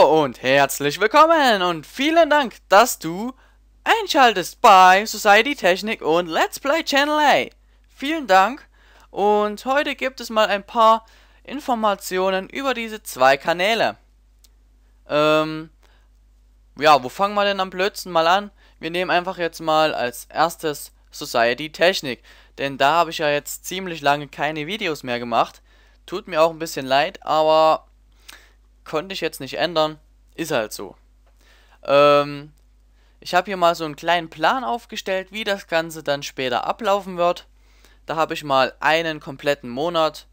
Und herzlich willkommen und vielen Dank, dass du einschaltest bei Society Technik und Let's Play Channel A. Vielen Dank und heute gibt es mal ein paar Informationen über diese zwei Kanäle. Ähm, ja, wo fangen wir denn am blödsten mal an? Wir nehmen einfach jetzt mal als erstes Society Technik, denn da habe ich ja jetzt ziemlich lange keine Videos mehr gemacht. Tut mir auch ein bisschen leid, aber konnte ich jetzt nicht ändern. Ist halt so. Ähm, ich habe hier mal so einen kleinen Plan aufgestellt, wie das Ganze dann später ablaufen wird. Da habe ich mal einen kompletten Monat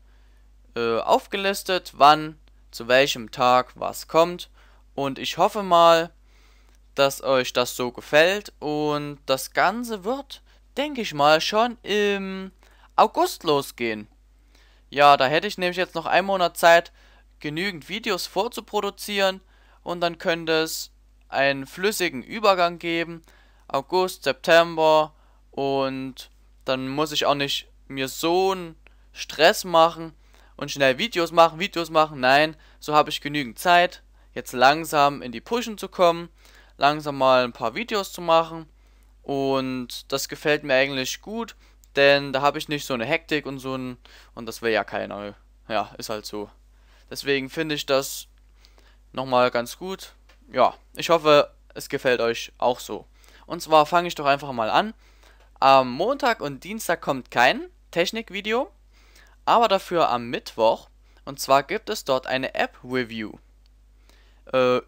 äh, aufgelistet, wann, zu welchem Tag was kommt. Und ich hoffe mal, dass euch das so gefällt. Und das Ganze wird, denke ich mal, schon im August losgehen. Ja, da hätte ich nämlich jetzt noch einen Monat Zeit, genügend Videos vorzuproduzieren und dann könnte es einen flüssigen Übergang geben. August, September und dann muss ich auch nicht mir so einen Stress machen und schnell Videos machen, Videos machen. Nein, so habe ich genügend Zeit, jetzt langsam in die Pushen zu kommen, langsam mal ein paar Videos zu machen und das gefällt mir eigentlich gut, denn da habe ich nicht so eine Hektik und so ein und das will ja keiner. Ja, ist halt so. Deswegen finde ich das nochmal ganz gut. Ja, ich hoffe, es gefällt euch auch so. Und zwar fange ich doch einfach mal an. Am Montag und Dienstag kommt kein Technikvideo, aber dafür am Mittwoch. Und zwar gibt es dort eine App-Review. Äh,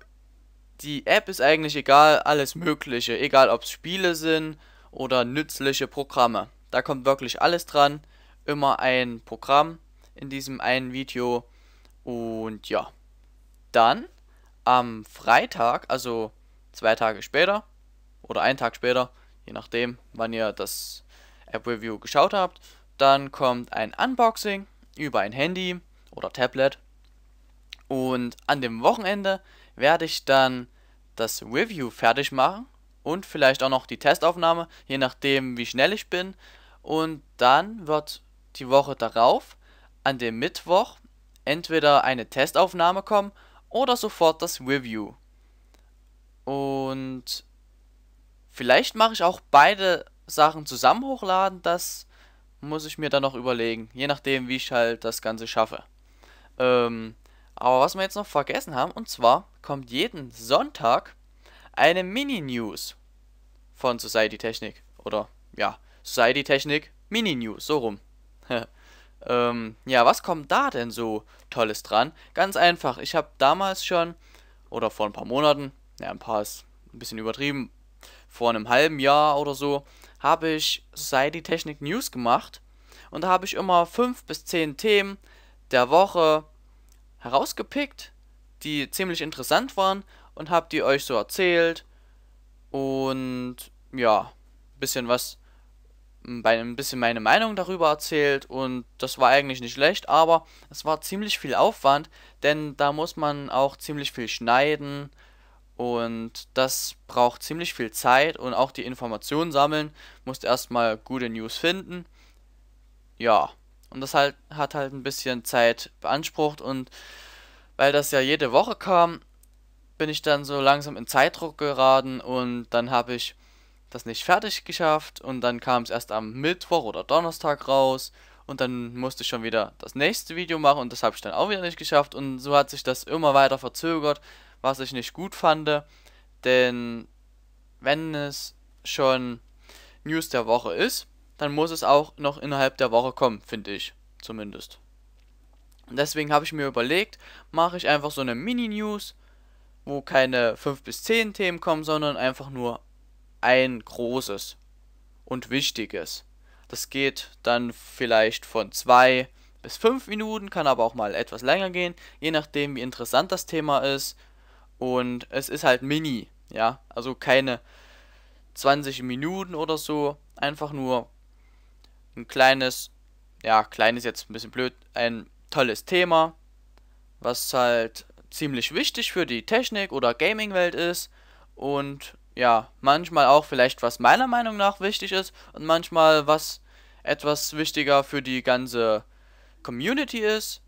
die App ist eigentlich egal, alles Mögliche. Egal ob es Spiele sind oder nützliche Programme. Da kommt wirklich alles dran. Immer ein Programm in diesem einen Video. Und ja, dann am Freitag, also zwei Tage später oder einen Tag später, je nachdem, wann ihr das App Review geschaut habt, dann kommt ein Unboxing über ein Handy oder Tablet. Und an dem Wochenende werde ich dann das Review fertig machen und vielleicht auch noch die Testaufnahme, je nachdem wie schnell ich bin. Und dann wird die Woche darauf, an dem Mittwoch, entweder eine Testaufnahme kommen oder sofort das Review. Und vielleicht mache ich auch beide Sachen zusammen hochladen, das muss ich mir dann noch überlegen, je nachdem wie ich halt das Ganze schaffe. Ähm, aber was wir jetzt noch vergessen haben, und zwar kommt jeden Sonntag eine Mini-News von Society Technik. Oder ja, Society Technik Mini-News, so rum. Ähm, ja, was kommt da denn so Tolles dran? Ganz einfach, ich habe damals schon, oder vor ein paar Monaten, ja, ein paar ist ein bisschen übertrieben, vor einem halben Jahr oder so, habe ich Society Technik News gemacht. Und da habe ich immer fünf bis zehn Themen der Woche herausgepickt, die ziemlich interessant waren und habe die euch so erzählt. Und ja, bisschen was ein bisschen meine Meinung darüber erzählt und das war eigentlich nicht schlecht, aber es war ziemlich viel Aufwand, denn da muss man auch ziemlich viel schneiden und das braucht ziemlich viel Zeit und auch die Informationen sammeln, musst erstmal gute News finden. Ja, und das halt hat halt ein bisschen Zeit beansprucht und weil das ja jede Woche kam, bin ich dann so langsam in Zeitdruck geraten und dann habe ich das nicht fertig geschafft und dann kam es erst am Mittwoch oder Donnerstag raus und dann musste ich schon wieder das nächste Video machen und das habe ich dann auch wieder nicht geschafft und so hat sich das immer weiter verzögert, was ich nicht gut fand, denn wenn es schon News der Woche ist, dann muss es auch noch innerhalb der Woche kommen, finde ich zumindest. Und deswegen habe ich mir überlegt, mache ich einfach so eine Mini-News, wo keine 5 bis 10 Themen kommen, sondern einfach nur ein großes und wichtiges. Das geht dann vielleicht von zwei bis fünf Minuten, kann aber auch mal etwas länger gehen, je nachdem wie interessant das Thema ist. Und es ist halt mini, ja, also keine 20 Minuten oder so, einfach nur ein kleines, ja, kleines jetzt ein bisschen blöd, ein tolles Thema, was halt ziemlich wichtig für die Technik oder Gaming-Welt ist und ja, manchmal auch vielleicht, was meiner Meinung nach wichtig ist und manchmal was etwas wichtiger für die ganze Community ist.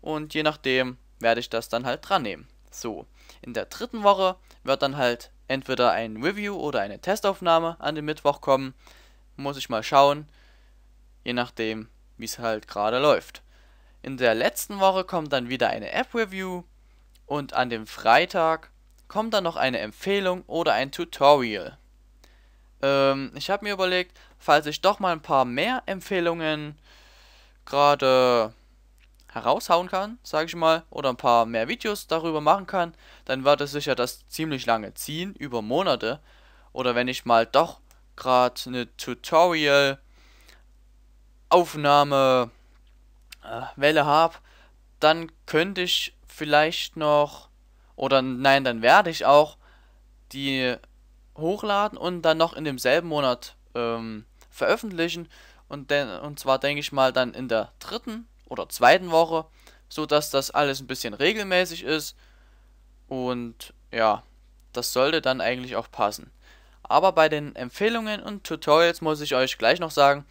Und je nachdem werde ich das dann halt dran nehmen. So, in der dritten Woche wird dann halt entweder ein Review oder eine Testaufnahme an den Mittwoch kommen. Muss ich mal schauen, je nachdem, wie es halt gerade läuft. In der letzten Woche kommt dann wieder eine App-Review und an dem Freitag kommt dann noch eine Empfehlung oder ein Tutorial. Ähm, ich habe mir überlegt, falls ich doch mal ein paar mehr Empfehlungen gerade heraushauen kann, sage ich mal, oder ein paar mehr Videos darüber machen kann, dann wird es sicher das ziemlich lange ziehen, über Monate. Oder wenn ich mal doch gerade eine Tutorial Aufnahme äh, habe, dann könnte ich vielleicht noch oder nein, dann werde ich auch die hochladen und dann noch in demselben Monat ähm, veröffentlichen. Und, denn, und zwar denke ich mal dann in der dritten oder zweiten Woche, so dass das alles ein bisschen regelmäßig ist. Und ja, das sollte dann eigentlich auch passen. Aber bei den Empfehlungen und Tutorials muss ich euch gleich noch sagen,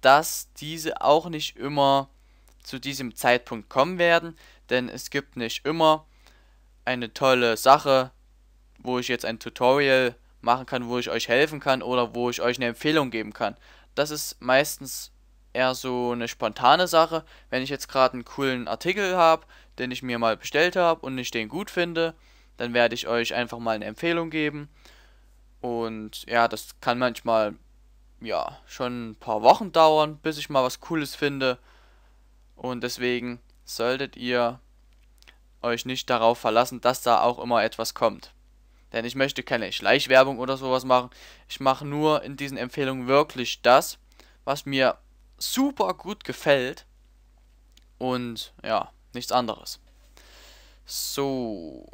dass diese auch nicht immer zu diesem Zeitpunkt kommen werden, denn es gibt nicht immer eine tolle Sache, wo ich jetzt ein Tutorial machen kann, wo ich euch helfen kann oder wo ich euch eine Empfehlung geben kann. Das ist meistens eher so eine spontane Sache. Wenn ich jetzt gerade einen coolen Artikel habe, den ich mir mal bestellt habe und ich den gut finde, dann werde ich euch einfach mal eine Empfehlung geben. Und ja, das kann manchmal ja schon ein paar Wochen dauern, bis ich mal was Cooles finde. Und deswegen solltet ihr euch nicht darauf verlassen, dass da auch immer etwas kommt. Denn ich möchte keine Schleichwerbung oder sowas machen. Ich mache nur in diesen Empfehlungen wirklich das, was mir super gut gefällt. Und ja, nichts anderes. So.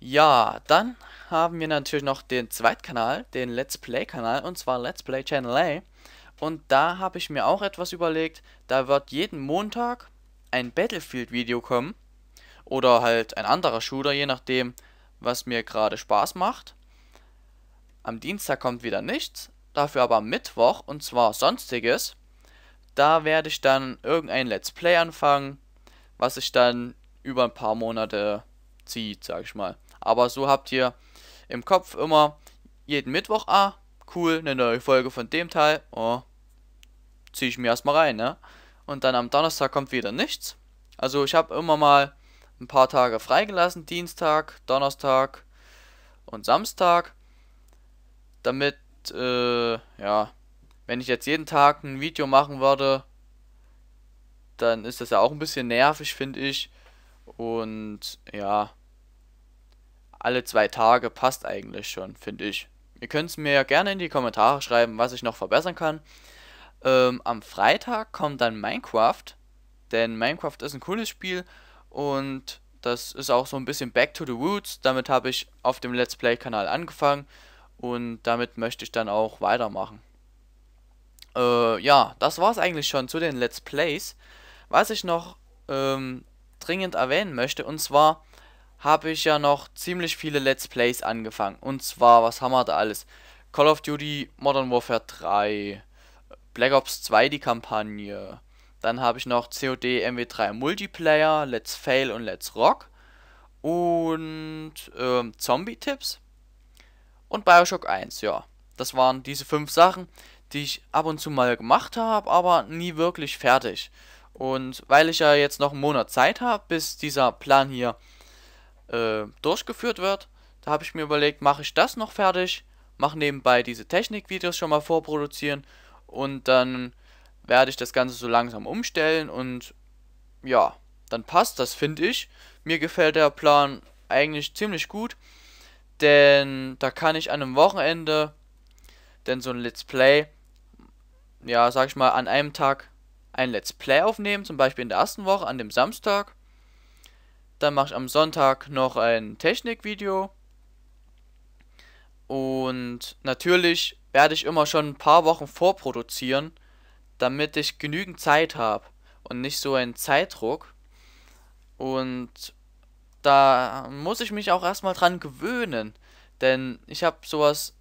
Ja, dann haben wir natürlich noch den Zweitkanal, den Let's Play Kanal, und zwar Let's Play Channel A. Und da habe ich mir auch etwas überlegt. Da wird jeden Montag ein Battlefield-Video kommen. Oder halt ein anderer Shooter, je nachdem, was mir gerade Spaß macht. Am Dienstag kommt wieder nichts. Dafür aber am Mittwoch, und zwar Sonstiges. Da werde ich dann irgendein Let's Play anfangen, was sich dann über ein paar Monate zieht, sag ich mal. Aber so habt ihr im Kopf immer jeden Mittwoch, ah, cool, eine neue Folge von dem Teil, oh, zieh ich mir erstmal rein, ne? Und dann am Donnerstag kommt wieder nichts. Also ich habe immer mal ein paar Tage freigelassen, Dienstag, Donnerstag und Samstag, damit, äh, ja, wenn ich jetzt jeden Tag ein Video machen würde, dann ist das ja auch ein bisschen nervig, finde ich. Und ja, alle zwei Tage passt eigentlich schon, finde ich. Ihr könnt es mir ja gerne in die Kommentare schreiben, was ich noch verbessern kann. Ähm, am Freitag kommt dann Minecraft, denn Minecraft ist ein cooles Spiel und das ist auch so ein bisschen Back to the Roots. Damit habe ich auf dem Let's Play-Kanal angefangen und damit möchte ich dann auch weitermachen. Äh, ja, das war es eigentlich schon zu den Let's Plays. Was ich noch ähm, dringend erwähnen möchte, und zwar habe ich ja noch ziemlich viele Let's Plays angefangen. Und zwar, was haben wir da alles? Call of Duty Modern Warfare 3, Black Ops 2 die Kampagne, dann habe ich noch COD MW3 Multiplayer, Let's Fail und Let's Rock und ähm, Zombie-Tipps und Bioshock 1, ja. Das waren diese fünf Sachen, die ich ab und zu mal gemacht habe, aber nie wirklich fertig. Und weil ich ja jetzt noch einen Monat Zeit habe, bis dieser Plan hier äh, durchgeführt wird, da habe ich mir überlegt, mache ich das noch fertig, mache nebenbei diese Technikvideos schon mal vorproduzieren und dann werde ich das Ganze so langsam umstellen und ja, dann passt das, finde ich. Mir gefällt der Plan eigentlich ziemlich gut, denn da kann ich an einem Wochenende, denn so ein Let's Play, ja, sag ich mal, an einem Tag ein Let's Play aufnehmen, zum Beispiel in der ersten Woche, an dem Samstag. Dann mache ich am Sonntag noch ein Technikvideo. Und natürlich werde ich immer schon ein paar Wochen vorproduzieren, damit ich genügend Zeit habe und nicht so einen Zeitdruck. Und da muss ich mich auch erstmal dran gewöhnen, denn ich habe sowas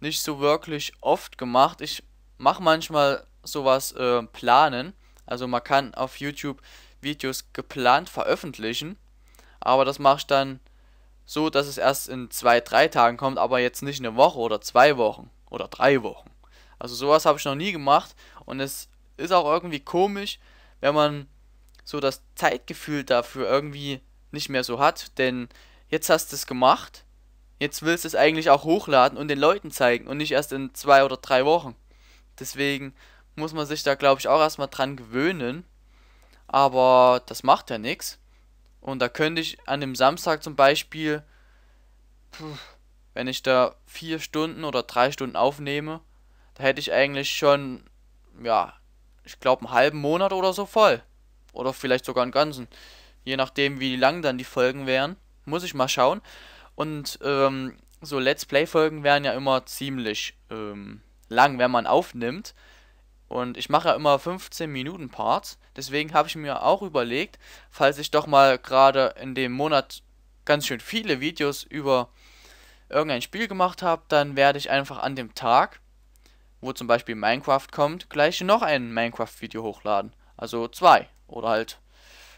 nicht so wirklich oft gemacht. Ich mache manchmal sowas äh, planen. Also man kann auf YouTube Videos geplant veröffentlichen. Aber das mache ich dann so, dass es erst in zwei, drei Tagen kommt, aber jetzt nicht eine Woche oder zwei Wochen oder drei Wochen. Also sowas habe ich noch nie gemacht und es ist auch irgendwie komisch, wenn man so das Zeitgefühl dafür irgendwie nicht mehr so hat, denn jetzt hast du es gemacht, jetzt willst du es eigentlich auch hochladen und den Leuten zeigen und nicht erst in zwei oder drei Wochen. Deswegen muss man sich da glaube ich auch erstmal dran gewöhnen, aber das macht ja nichts. Und da könnte ich an dem Samstag zum Beispiel, wenn ich da vier Stunden oder drei Stunden aufnehme, da hätte ich eigentlich schon, ja, ich glaube einen halben Monat oder so voll. Oder vielleicht sogar einen ganzen. Je nachdem, wie lang dann die Folgen wären. Muss ich mal schauen. Und ähm, so Let's Play-Folgen wären ja immer ziemlich ähm, lang, wenn man aufnimmt. Und ich mache ja immer 15 Minuten Parts. Deswegen habe ich mir auch überlegt, falls ich doch mal gerade in dem Monat ganz schön viele Videos über irgendein Spiel gemacht habe, dann werde ich einfach an dem Tag, wo zum Beispiel Minecraft kommt, gleich noch ein Minecraft-Video hochladen. Also zwei. Oder halt,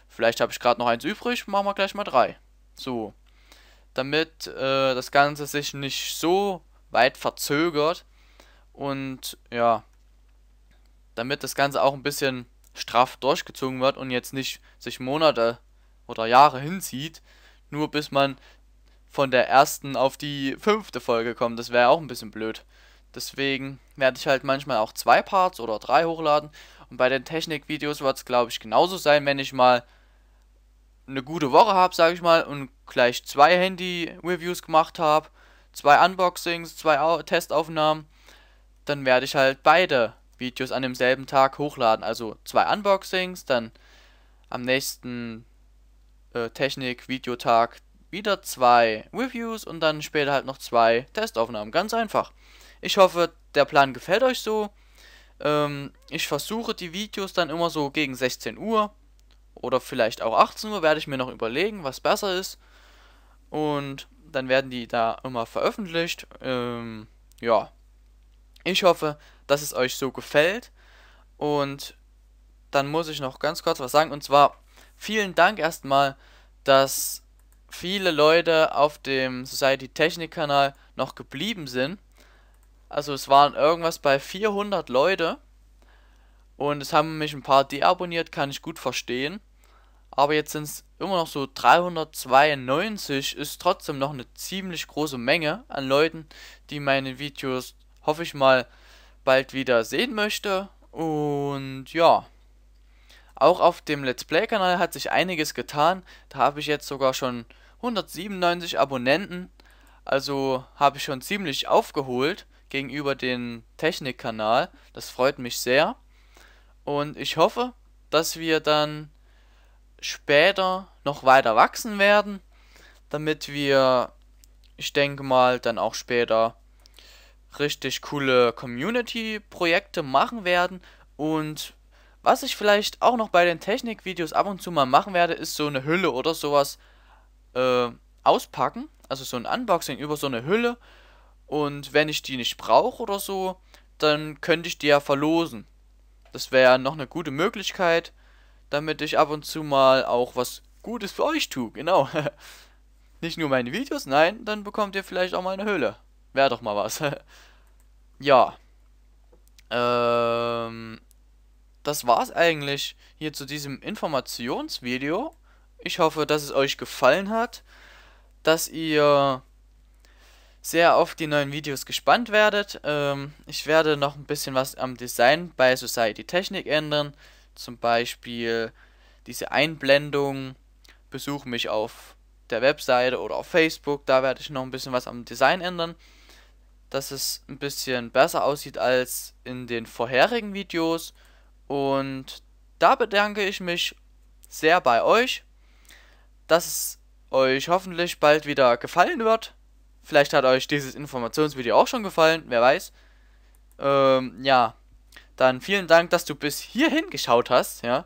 vielleicht habe ich gerade noch eins übrig, machen wir gleich mal drei. So. Damit äh, das Ganze sich nicht so weit verzögert und ja, damit das Ganze auch ein bisschen straff durchgezogen wird und jetzt nicht sich Monate oder Jahre hinzieht, nur bis man von der ersten auf die fünfte Folge kommt. Das wäre auch ein bisschen blöd. Deswegen werde ich halt manchmal auch zwei Parts oder drei hochladen. Und bei den Technikvideos wird es, glaube ich, genauso sein, wenn ich mal eine gute Woche habe, sage ich mal, und gleich zwei Handy-Reviews gemacht habe, zwei Unboxings, zwei Testaufnahmen, dann werde ich halt beide Videos an demselben Tag hochladen. Also zwei Unboxings, dann am nächsten äh, Technik-Videotag wieder zwei Reviews und dann später halt noch zwei Testaufnahmen. Ganz einfach. Ich hoffe, der Plan gefällt euch so. Ähm, ich versuche die Videos dann immer so gegen 16 Uhr oder vielleicht auch 18 Uhr, werde ich mir noch überlegen, was besser ist. Und dann werden die da immer veröffentlicht. Ähm, ja. Ich hoffe, dass es euch so gefällt. Und dann muss ich noch ganz kurz was sagen. Und zwar vielen Dank erstmal, dass viele Leute auf dem Society Technik Kanal noch geblieben sind. Also es waren irgendwas bei 400 Leute. Und es haben mich ein paar deabonniert, kann ich gut verstehen. Aber jetzt sind es immer noch so 392, ist trotzdem noch eine ziemlich große Menge an Leuten, die meine Videos, hoffe ich mal, bald wieder sehen möchte. Und ja, auch auf dem Let's Play Kanal hat sich einiges getan. Da habe ich jetzt sogar schon 197 Abonnenten. Also habe ich schon ziemlich aufgeholt gegenüber dem Technikkanal. Das freut mich sehr. Und ich hoffe, dass wir dann später noch weiter wachsen werden, damit wir, ich denke mal, dann auch später richtig coole Community-Projekte machen werden. Und was ich vielleicht auch noch bei den Technikvideos ab und zu mal machen werde, ist so eine Hülle oder sowas äh, auspacken. Also so ein Unboxing über so eine Hülle. Und wenn ich die nicht brauche oder so, dann könnte ich die ja verlosen. Das wäre noch eine gute Möglichkeit, damit ich ab und zu mal auch was Gutes für euch tue. Genau. nicht nur meine Videos, nein, dann bekommt ihr vielleicht auch mal eine Hülle. Wäre doch mal was. ja. Ähm, das war's eigentlich hier zu diesem Informationsvideo. Ich hoffe, dass es euch gefallen hat, dass ihr sehr auf die neuen Videos gespannt werdet. Ähm, ich werde noch ein bisschen was am Design bei Society Technik ändern. Zum Beispiel diese Einblendung. Besuch mich auf der Webseite oder auf Facebook. Da werde ich noch ein bisschen was am Design ändern dass es ein bisschen besser aussieht als in den vorherigen Videos. Und da bedanke ich mich sehr bei euch, dass es euch hoffentlich bald wieder gefallen wird. Vielleicht hat euch dieses Informationsvideo auch schon gefallen, wer weiß. Ähm, ja, dann vielen Dank, dass du bis hierhin geschaut hast, ja.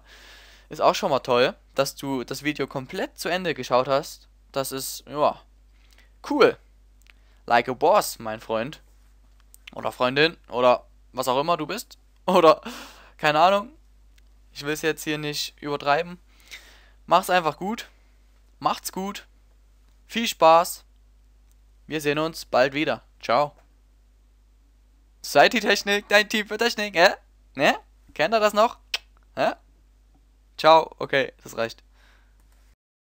Ist auch schon mal toll, dass du das Video komplett zu Ende geschaut hast. Das ist, ja, cool. Like a Boss, mein Freund. Oder Freundin. Oder was auch immer du bist. Oder keine Ahnung. Ich will es jetzt hier nicht übertreiben. Mach's einfach gut. Macht's gut. Viel Spaß. Wir sehen uns bald wieder. Ciao. Society-Technik, dein Team für Technik, hä? Ne? Kennt ihr das noch? Hä? Ciao. Okay, das reicht.